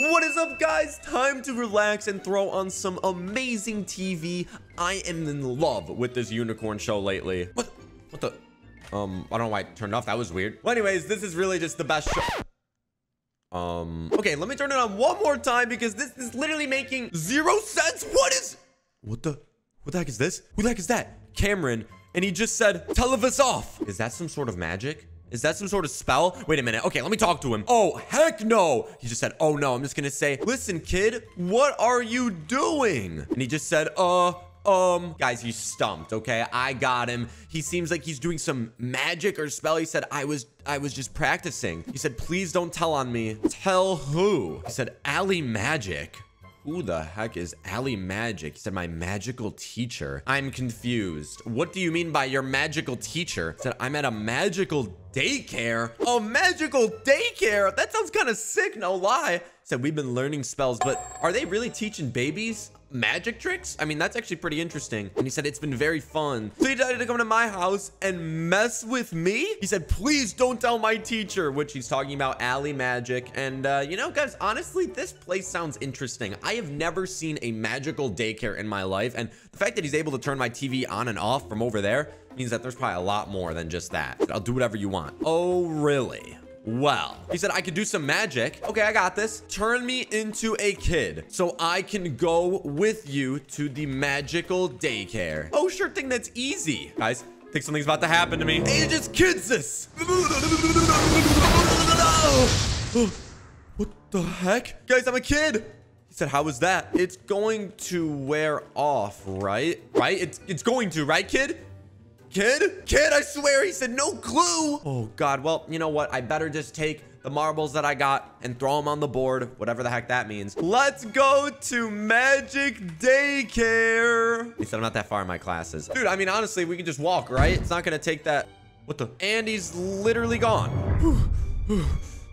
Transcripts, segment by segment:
What is up, guys? Time to relax and throw on some amazing TV. I am in love with this unicorn show lately. What? What the? Um, I don't know why I turned off. That was weird. Well, anyways, this is really just the best show. Um, okay, let me turn it on one more time because this is literally making zero sense. What is? What the? What the heck is this? Who the heck is that? Cameron. And he just said, televis off. Is that some sort of magic? Is that some sort of spell? Wait a minute. Okay, let me talk to him. Oh, heck no. He just said, oh no. I'm just gonna say, listen, kid, what are you doing? And he just said, uh, um, guys, he's stumped, okay? I got him. He seems like he's doing some magic or spell. He said, I was, I was just practicing. He said, please don't tell on me. Tell who? He said, Ali Magic. Who the heck is Ali Magic? He said, my magical teacher. I'm confused. What do you mean by your magical teacher? He said, I'm at a magical daycare. A magical daycare? That sounds kind of sick, no lie. Said, we've been learning spells, but are they really teaching babies? Magic tricks? I mean, that's actually pretty interesting. And he said, it's been very fun. So he decided to come to my house and mess with me. He said, please don't tell my teacher, which he's talking about alley Magic. And, uh, you know, guys, honestly, this place sounds interesting. I have never seen a magical daycare in my life. And the fact that he's able to turn my TV on and off from over there means that there's probably a lot more than just that. I'll do whatever you want. Oh, really? Well, he said I could do some magic. Okay, I got this. Turn me into a kid so I can go with you to the magical daycare. Oh, sure thing. That's easy. Guys, I think something's about to happen to me. Agents kids this. what the heck? Guys, I'm a kid. He said, how was that? It's going to wear off, right? Right? It's, it's going to, right, kid? Kid? Kid, I swear he said no clue. Oh, God. Well, you know what? I better just take the marbles that I got and throw them on the board, whatever the heck that means. Let's go to Magic Daycare. He said I'm not that far in my classes. Dude, I mean, honestly, we can just walk, right? It's not going to take that. What the? And he's literally gone.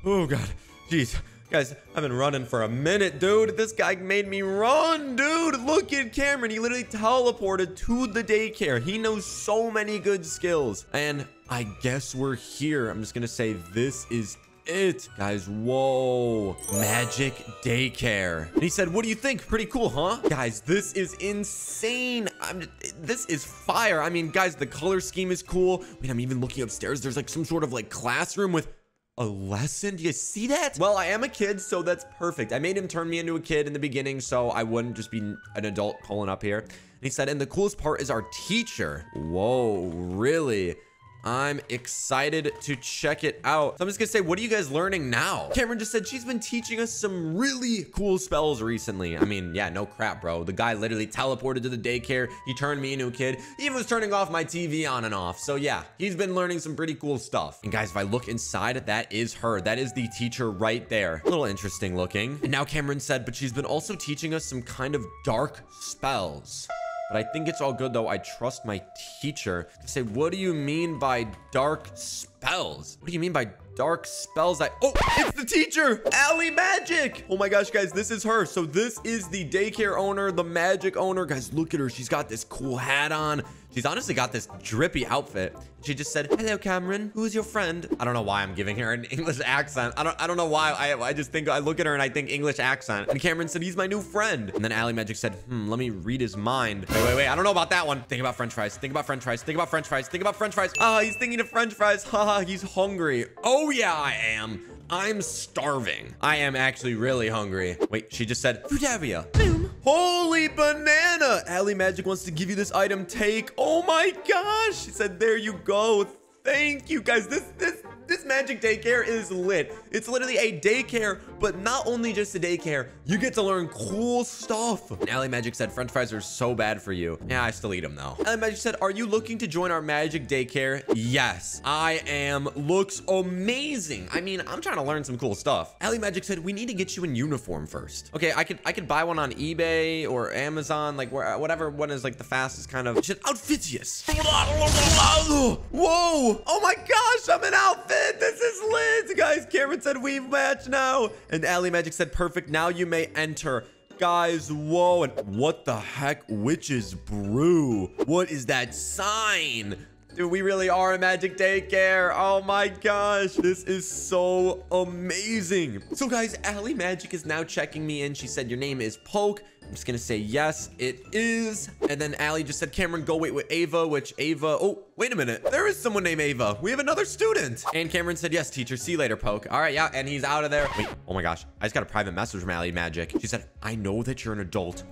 oh, God. Jeez. Guys, I've been running for a minute, dude. This guy made me run, dude. Look at Cameron. He literally teleported to the daycare. He knows so many good skills. And I guess we're here. I'm just going to say this is it. Guys, whoa. Magic daycare. And he said, what do you think? Pretty cool, huh? Guys, this is insane. I'm, this is fire. I mean, guys, the color scheme is cool. Wait, I'm even looking upstairs. There's like some sort of like classroom with a lesson? Do you see that? Well, I am a kid, so that's perfect. I made him turn me into a kid in the beginning, so I wouldn't just be an adult pulling up here. And he said, and the coolest part is our teacher. Whoa, really? I'm excited to check it out. So I'm just gonna say, what are you guys learning now? Cameron just said she's been teaching us some really cool spells recently. I mean, yeah, no crap, bro. The guy literally teleported to the daycare. He turned me into a kid. He even was turning off my TV on and off. So yeah, he's been learning some pretty cool stuff. And guys, if I look inside, that is her. That is the teacher right there. A little interesting looking. And now Cameron said, but she's been also teaching us some kind of dark spells. But I think it's all good, though. I trust my teacher. To say, what do you mean by dark spells? What do you mean by dark spells? I Oh, it's the teacher! Ali Magic! Oh my gosh, guys, this is her. So this is the daycare owner, the magic owner. Guys, look at her. She's got this cool hat on. She's honestly got this drippy outfit. She just said, hello, Cameron. Who is your friend? I don't know why I'm giving her an English accent. I don't I don't know why. I, I just think I look at her and I think English accent. And Cameron said, he's my new friend. And then Ali Magic said, hmm, let me read his mind. Wait, wait, wait. I don't know about that one. Think about french fries. Think about french fries. Think about french fries. Think about french fries. Oh, he's thinking of french fries. Haha, he's hungry. Oh, yeah, I am. I'm starving. I am actually really hungry. Wait, she just said, Fruitaria. Boom. Holy banana. Ali Magic wants to give you this item. Take. Oh my gosh. She said, there you go. Thank you guys. This, this, this magic daycare is lit. It's literally a daycare, but not only just a daycare, you get to learn cool stuff. And Ali Magic said french fries are so bad for you. Yeah, I still eat them though. Ali Magic said, are you looking to join our magic daycare? Yes, I am. Looks amazing. I mean, I'm trying to learn some cool stuff. Ali Magic said, we need to get you in uniform first. Okay, I could I could buy one on eBay or Amazon, like where, whatever one is like the fastest kind of. Shit, Outfitious. Whoa! Oh my gosh, I'm an outfit it. This is lit. Guys, Cameron said we match now. And Ali Magic said, perfect. Now you may enter. Guys, whoa. And what the heck? Witch's Brew. What is that sign? Dude, we really are a magic daycare. Oh my gosh. This is so amazing. So guys, Allie Magic is now checking me in. She said, your name is Poke. I'm just gonna say yes, it is. And then Allie just said, Cameron, go wait with Ava, which Ava, oh, wait a minute. There is someone named Ava. We have another student. And Cameron said, yes, teacher, see you later, Poke. All right, yeah, and he's out of there. Wait, oh my gosh. I just got a private message from Allie Magic. She said, I know that you're an adult.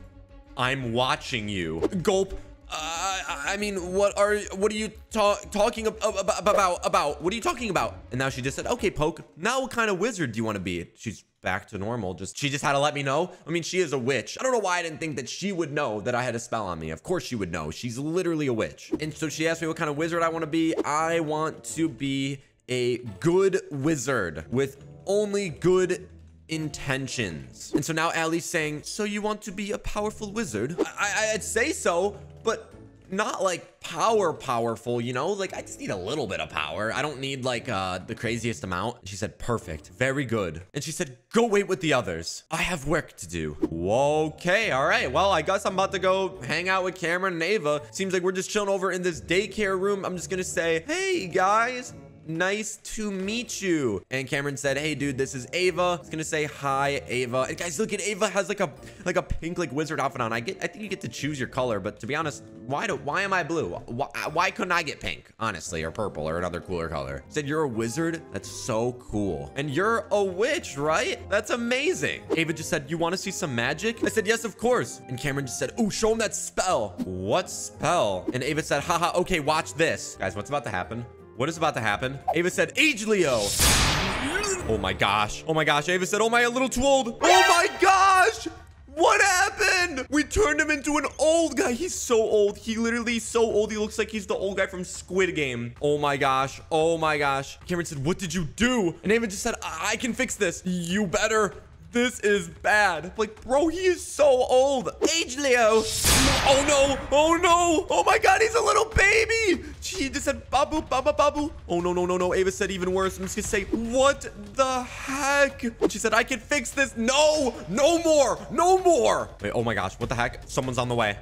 I'm watching you. Gulp. Uh, I mean, what are what are you ta talking ab about, about about? What are you talking about? And now she just said, "Okay, Poke. Now, what kind of wizard do you want to be?" She's back to normal. Just she just had to let me know. I mean, she is a witch. I don't know why I didn't think that she would know that I had a spell on me. Of course she would know. She's literally a witch. And so she asked me what kind of wizard I want to be. I want to be a good wizard with only good intentions. And so now Allie's saying, so you want to be a powerful wizard? I, I'd say so, but not like power powerful, you know? Like I just need a little bit of power. I don't need like uh, the craziest amount. She said, perfect, very good. And she said, go wait with the others. I have work to do. Okay, all right. Well, I guess I'm about to go hang out with Cameron and Ava. Seems like we're just chilling over in this daycare room. I'm just gonna say, hey guys, nice to meet you. And Cameron said, hey, dude, this is Ava. It's gonna say hi, Ava. And guys, look at Ava has like a like a pink like wizard outfit on. I get, I think you get to choose your color, but to be honest, why do why am I blue? Why, why couldn't I get pink, honestly, or purple or another cooler color? Said you're a wizard. That's so cool. And you're a witch, right? That's amazing. Ava just said, you want to see some magic? I said, yes, of course. And Cameron just said, oh, show him that spell. What spell? And Ava said, haha, okay, watch this. Guys, what's about to happen? What is about to happen? Ava said, age Leo. Oh my gosh. Oh my gosh. Ava said, oh my, a little too old. Oh my gosh. What happened? We turned him into an old guy. He's so old. He literally is so old. He looks like he's the old guy from Squid Game. Oh my gosh. Oh my gosh. Cameron said, what did you do? And Ava just said, I, I can fix this. You better. This is bad. Like, bro, he is so old. Age Leo. Oh, no. Oh, no. Oh, my God. He's a little baby. She just said, babu, babu, babu. Oh, no, no, no, no. Ava said even worse. I'm just going to say, what the heck? She said, I can fix this. No, no more. No more. Wait, oh, my gosh. What the heck? Someone's on the way.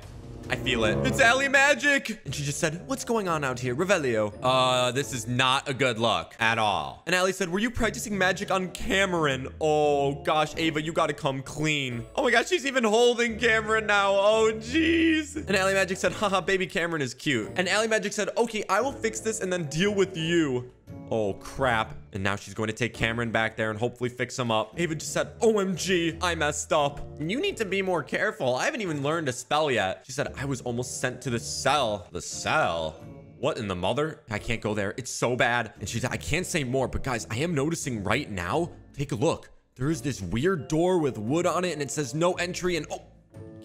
I feel it. It's Allie Magic. And she just said, what's going on out here? Revelio. Uh, this is not a good look at all. And Allie said, were you practicing magic on Cameron? Oh gosh, Ava, you gotta come clean. Oh my gosh, she's even holding Cameron now. Oh jeez. And Allie Magic said, haha, baby Cameron is cute. And Allie Magic said, okay, I will fix this and then deal with you. Oh, crap. And now she's going to take Cameron back there and hopefully fix him up. Ava just said, OMG, I messed up. You need to be more careful. I haven't even learned a spell yet. She said, I was almost sent to the cell. The cell? What in the mother? I can't go there. It's so bad. And she said, I can't say more, but guys, I am noticing right now. Take a look. There's this weird door with wood on it and it says no entry and oh,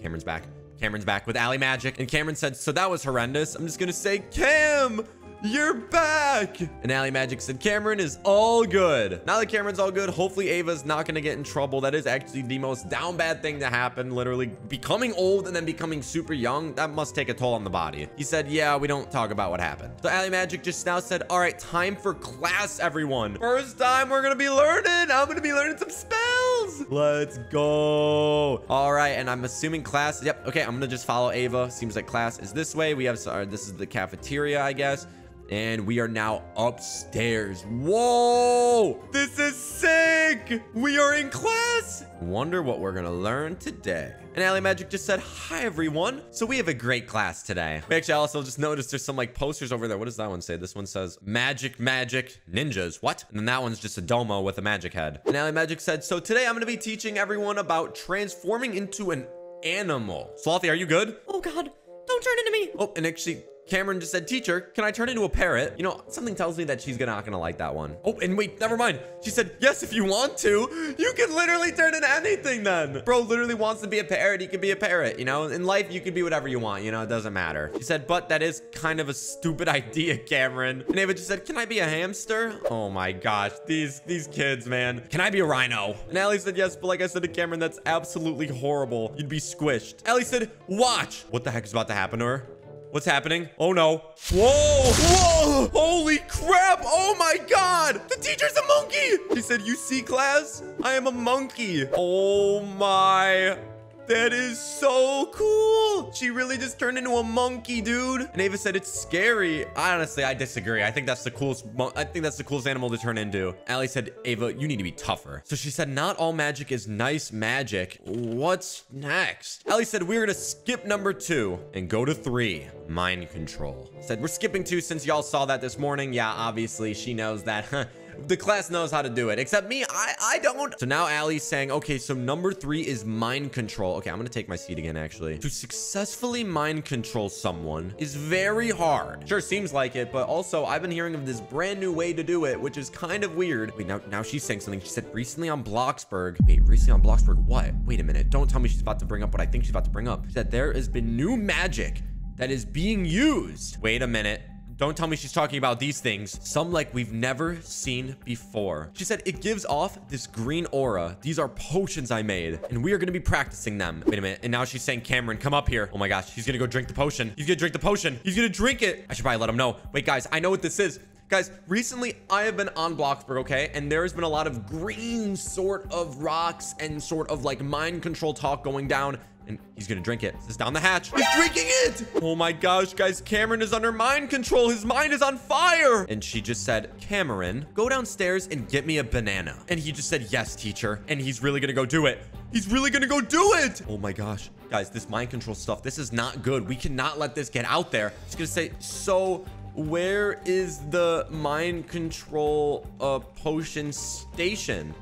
Cameron's back. Cameron's back with Allie Magic. And Cameron said, so that was horrendous. I'm just gonna say, Cam, you're back! And Allie Magic said Cameron is all good. Now that Cameron's all good, hopefully Ava's not gonna get in trouble. That is actually the most down bad thing to happen. Literally becoming old and then becoming super young. That must take a toll on the body. He said, yeah, we don't talk about what happened. So Allie Magic just now said, all right, time for class, everyone. First time we're gonna be learning. I'm gonna be learning some spells. Let's go. All right, and I'm assuming class, yep, okay, I'm gonna just follow Ava. Seems like class is this way. We have, sorry, this is the cafeteria, I guess. And we are now upstairs. Whoa! This is sick! We are in class! Wonder what we're gonna learn today. And Allie Magic just said, hi everyone. So we have a great class today. We actually also just noticed there's some like posters over there. What does that one say? This one says magic, magic, ninjas. What? And then that one's just a domo with a magic head. And Allie Magic said, so today I'm gonna be teaching everyone about transforming into an animal. Slothy, are you good? Oh God, don't turn into me. Oh, and actually, Cameron just said, teacher, can I turn into a parrot? You know, something tells me that she's not gonna like that one. Oh, and wait, never mind. She said, yes, if you want to. You can literally turn into anything then. Bro literally wants to be a parrot. He can be a parrot, you know? In life, you can be whatever you want, you know? It doesn't matter. She said, but that is kind of a stupid idea, Cameron. And Ava just said, can I be a hamster? Oh my gosh, these, these kids, man. Can I be a rhino? And Allie said, yes, but like I said to Cameron, that's absolutely horrible. You'd be squished. Allie said, watch. What the heck is about to happen to her? What's happening? Oh no. Whoa! Whoa! Holy crap! Oh my god! The teacher's a monkey! He said, you see class? I am a monkey. Oh my That is so cool. She really just turned into a monkey, dude. And Ava said it's scary. Honestly, I disagree. I think that's the coolest. I think that's the coolest animal to turn into. Allie said, Ava, you need to be tougher. So she said, not all magic is nice magic. What's next? Allie said, we're going to skip number two and go to three. Mind control. Said, we're skipping two since y'all saw that this morning. Yeah, obviously she knows that. The class knows how to do it except me i i don't. So now Allie's saying okay so number three is mind control. Okay i'm gonna take my seat again actually. To successfully mind control someone is very hard. Sure seems like it but also i've been hearing of this brand new way to do it which is kind of weird. Wait now now she's saying something. She said recently on bloxburg. Wait recently on bloxburg what? Wait a minute don't tell me she's about to bring up what i think she's about to bring up. She said there has been new magic that is being used. Wait a minute don't tell me she's talking about these things. Some like we've never seen before. She said it gives off this green aura. These are potions I made, and we are going to be practicing them. Wait a minute. And now she's saying, Cameron, come up here. Oh my gosh. He's going to go drink the potion. He's going to drink the potion. He's going to drink it. I should probably let him know. Wait, guys, I know what this is. Guys, recently I have been on Bloxburg, okay? And there has been a lot of green sort of rocks and sort of like mind control talk going down and he's gonna drink it. This is down the hatch. He's drinking it! Oh my gosh, guys, Cameron is under mind control. His mind is on fire! And she just said, Cameron, go downstairs and get me a banana. And he just said, yes, teacher. And he's really gonna go do it. He's really gonna go do it! Oh my gosh. Guys, this mind control stuff, this is not good. We cannot let this get out there. He's gonna say, so where is the mind control uh, potion station?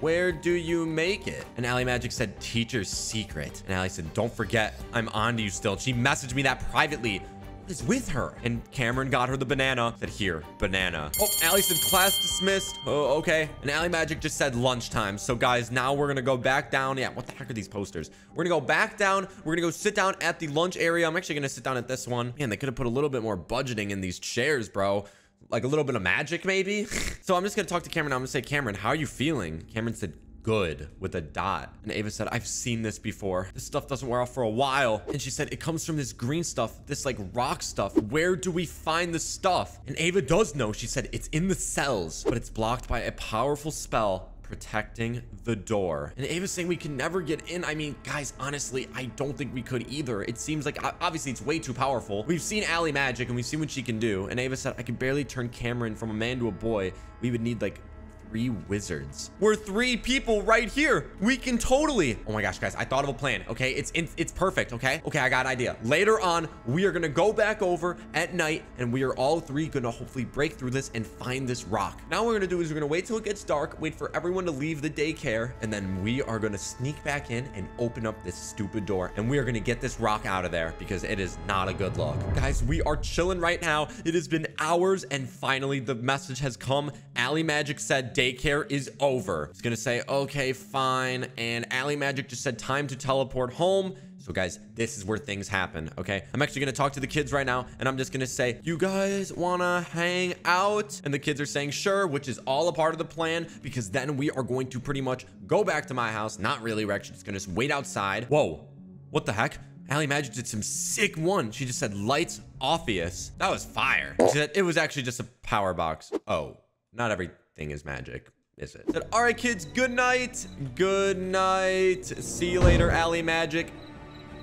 Where do you make it? And Ali Magic said, teacher's secret. And Ali said, don't forget, I'm on to you still. She messaged me that privately. What is with her? And Cameron got her the banana. Said, here, banana. Oh, Ali said, class dismissed. Oh, okay. And Ali Magic just said lunchtime. So guys, now we're gonna go back down. Yeah, what the heck are these posters? We're gonna go back down. We're gonna go sit down at the lunch area. I'm actually gonna sit down at this one. Man, they could have put a little bit more budgeting in these chairs, bro like a little bit of magic maybe? So i'm just gonna talk to cameron i'm gonna say cameron how are you feeling? Cameron said good with a dot. And ava said i've seen this before. This stuff doesn't wear off for a while. And she said it comes from this green stuff this like rock stuff. Where do we find the stuff? And ava does know. She said it's in the cells but it's blocked by a powerful spell protecting the door. And Ava's saying we can never get in. I mean, guys, honestly, I don't think we could either. It seems like, obviously, it's way too powerful. We've seen Allie Magic, and we've seen what she can do. And Ava said, I can barely turn Cameron from a man to a boy. We would need, like, three wizards. We're three people right here. We can totally. Oh my gosh, guys, I thought of a plan. Okay, it's it's, it's perfect. Okay, okay, I got an idea. Later on, we are gonna go back over at night, and we are all three gonna hopefully break through this and find this rock. Now, what we're gonna do is we're gonna wait till it gets dark, wait for everyone to leave the daycare, and then we are gonna sneak back in and open up this stupid door, and we are gonna get this rock out of there because it is not a good look. Guys, we are chilling right now. It has been hours, and finally the message has come. Ali Magic said daycare is over. It's gonna say, okay, fine. And Ali Magic just said time to teleport home. So guys, this is where things happen, okay? I'm actually gonna talk to the kids right now, and I'm just gonna say, you guys wanna hang out? And the kids are saying, sure, which is all a part of the plan, because then we are going to pretty much go back to my house. Not really, actually just gonna just wait outside. Whoa, what the heck? Ali Magic did some sick one. She just said lights obvious. That was fire. Said it was actually just a power box. Oh, not everything is magic is it? Said, all right, kids, good night. Good night. See you later, Ali Magic.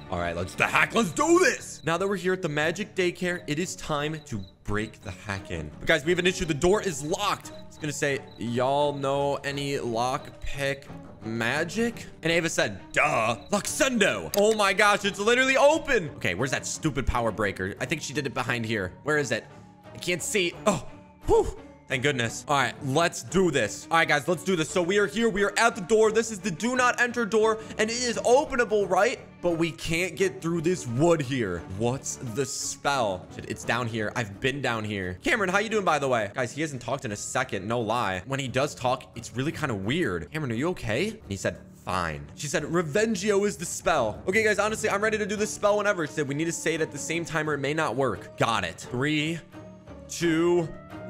All right, let's the hack. Let's do this. Now that we're here at the Magic Daycare, it is time to break the hack in. But guys, we have an issue. The door is locked. It's gonna say, y'all know any lock pick magic? And Ava said, duh, Luxendo. Oh my gosh, it's literally open. Okay, where's that stupid power breaker? I think she did it behind here. Where is it? I can't see. Oh, whew. Thank goodness. All right, let's do this. All right, guys, let's do this. So we are here. We are at the door. This is the do not enter door, and it is openable, right? But we can't get through this wood here. What's the spell? It's down here. I've been down here. Cameron, how you doing, by the way? Guys, he hasn't talked in a second. No lie. When he does talk, it's really kind of weird. Cameron, are you okay? And he said, fine. She said, Revengio is the spell. Okay, guys, honestly, I'm ready to do this spell whenever. She said, we need to say it at the same time or it may not work. Got it. Three, two,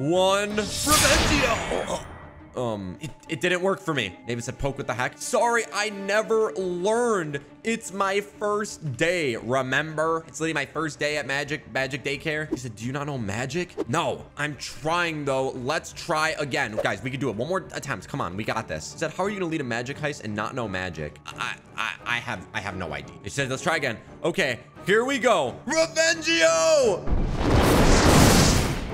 one. Revengio! Um, it, it didn't work for me. Ava said, poke, with the heck? Sorry, I never learned. It's my first day, remember? It's literally my first day at Magic, Magic Daycare. He said, do you not know magic? No, I'm trying though. Let's try again. Guys, we can do it. One more attempt. Come on, we got this. He said, how are you gonna lead a magic heist and not know magic? I, I, I have, I have no idea. He said, let's try again. Okay, here we go. Revengio!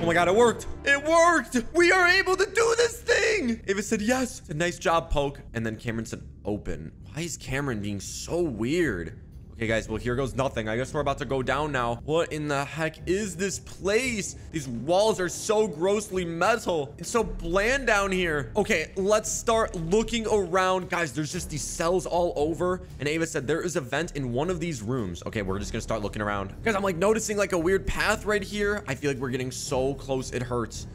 Oh my god, it worked. It worked. We are able to do this thing. Ava said yes. Said, nice job, Poke. And then Cameron said open. Why is Cameron being so weird? Okay, guys, well, here goes nothing. I guess we're about to go down now. What in the heck is this place? These walls are so grossly metal. It's so bland down here. Okay, let's start looking around. Guys, there's just these cells all over. And Ava said there is a vent in one of these rooms. Okay, we're just gonna start looking around. Guys, I'm like noticing like a weird path right here. I feel like we're getting so close, it hurts.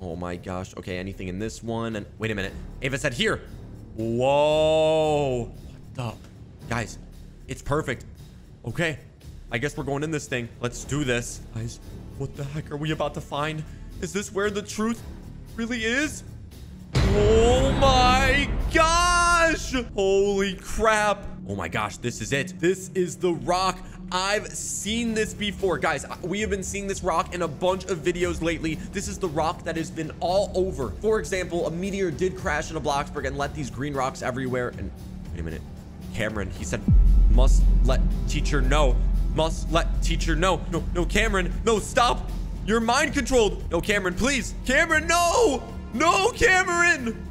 Oh my gosh. Okay, anything in this one? And wait a minute. Ava said here. Whoa. What the? Guys, it's perfect. Okay. I guess we're going in this thing. Let's do this. Guys, what the heck are we about to find? Is this where the truth really is? Oh my gosh! Holy crap. Oh my gosh, this is it. This is the rock. I've seen this before. Guys, we have been seeing this rock in a bunch of videos lately. This is the rock that has been all over. For example, a meteor did crash into Bloxburg and let these green rocks everywhere. And wait a minute. Cameron, he said, must let teacher know. Must let teacher know. No, no, Cameron, no, stop. You're mind controlled. No, Cameron, please. Cameron, no. No, Cameron.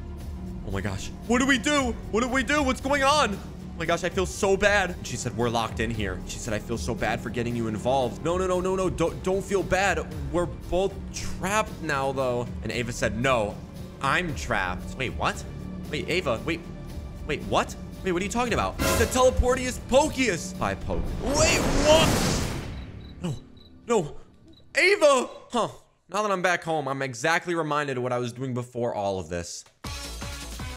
Oh my gosh. What do we do? What do we do? What's going on? Oh my gosh, I feel so bad. She said, we're locked in here. She said, I feel so bad for getting you involved. No, no, no, no, no. Don't, don't feel bad. We're both trapped now, though. And Ava said, no, I'm trapped. Wait, what? Wait, Ava, wait, wait, what? What are you talking about? The Teleportius Pokius. By Poke. Wait, what? No, no. Ava! Huh. Now that I'm back home, I'm exactly reminded of what I was doing before all of this.